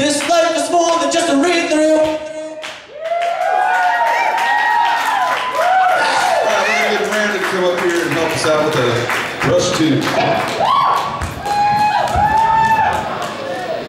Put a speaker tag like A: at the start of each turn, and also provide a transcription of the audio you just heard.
A: This life is more than just a read through.
B: Come up here and help us out with a brush tube.